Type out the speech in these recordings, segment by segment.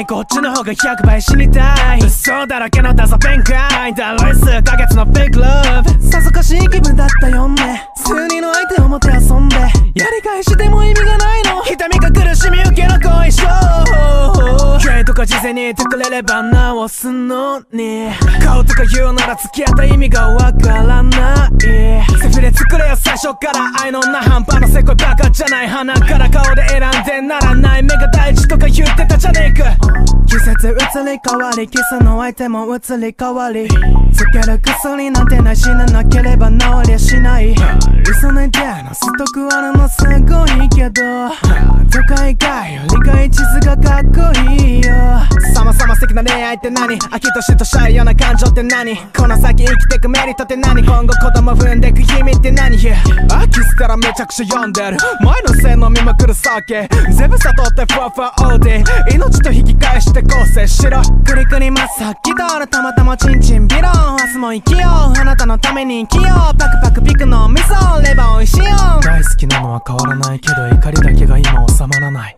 い。こっちの方が100倍死にたい。嘘だらけのダサ弁解だろい数ヶ月のフェイクラブさぞかしい気分だったよね数人の相手をもて遊んで。やり返しても意味がないの。痛みか苦しみ受けの後遺症。ゲとか事前に言ってくれれば直すのに。顔とか言うなら付き合った意味がわからない。セフレ作れよ最初から。愛のな半端なせこいバカじゃない。鼻から顔で選んでならない。目が大事とか言ってた季節移り変わりキスの相手も移り変わり。つける薬なんてない死ななければ治りゃしない。嘘のでのストックあるのすごいけど。都会かよ。理解地図がかっこいい素敵な恋愛って何？飽きとしとしゃいような感情って何？この先生きてくメリットって何？今後子供踏んでく意味って何？yeah あキスからめちゃくちゃ読んでる。前のせい飲みまくる酒。全部悟ってふわふわ OD 命と引き返して構成しろ。クリクリマッサき通るたまたまチンチンビロン明日も生きようあなたのために生きようパクパクピクの味噌レバー美味しいよ。大好きなのは変わらないけど怒りだけが今収まらない。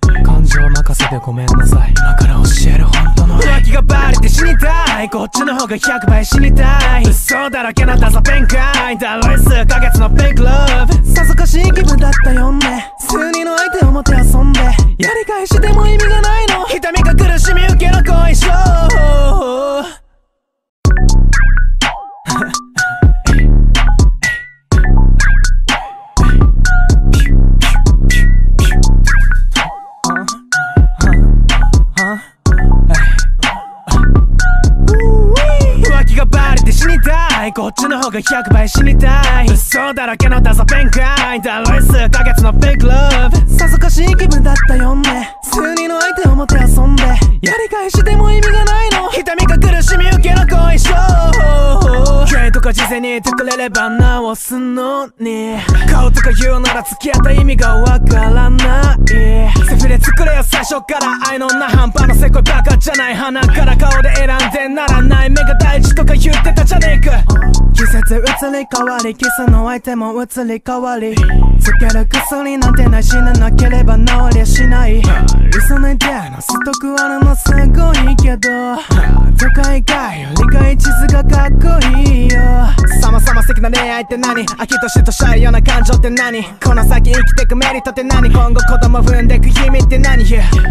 情任せでごめんなさい。今から教える本当の。浮気がバレて死にたい。こっちの方が100倍死にたい。嘘だらけなダサ弁解だろい数ヶ月のフェイクラブさぞかしい気分だったよね。数人の相手をもて遊んで。やり返しても意味がない。たいこっちの方が100倍死にたい。嘘だらけのダサ弁解。だろい数ヶ月のフェイクラブさぞかしい気分だったよね。数人の相手をもて遊んで。やり返しても意味がないの。痛みか苦しみ受けの後遺症。ゲとか事前に言ってくれれば直すのに。顔とか言うなら付き合った意味がわからないセフレ作れよ最初から愛のな半端なせこいバカじゃない鼻から顔で選んでならない目が大事とか言ってたじゃねえか。季節移り変わりキスの相手も移り変わり。つける薬なんてない死ななければ治りゃしない。嘘のでのストックあるのすごいけど。都会かよ理解地図がかっこいいよ。さまさま素敵な恋愛って何？飽きとしとしゃいような感情って何？この先生きてくメリットって何？今後子供踏んでく意味って何？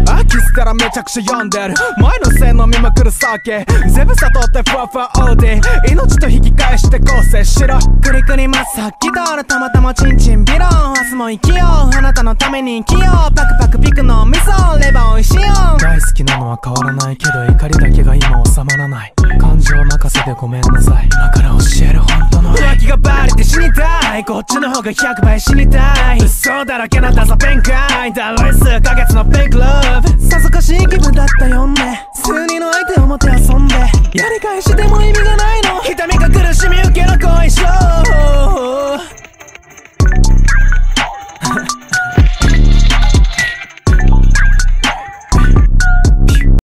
あキスからめちゃくちゃ読んでる。前のせい飲みまくる酒。全部悟ってふわふわ OD 命と引き返して構成しろ。クリクリマッサき通るたまたまチンチンビロン明日も生きようあなたのために生きようパクパクピクの味噌レバー美味しいよ大好きなのは変わらないけど怒りだけが今収まらない。感情任せでごめんなさい。今から教える本当の浮気がバレて死にたい。こっちの方が100倍死にたい。嘘だらけのダサ弁解だろい数ヶ月のフェイクラブ。さぞかしい気分だったよね。数人の相手をもて遊んで。やり返しても意味がない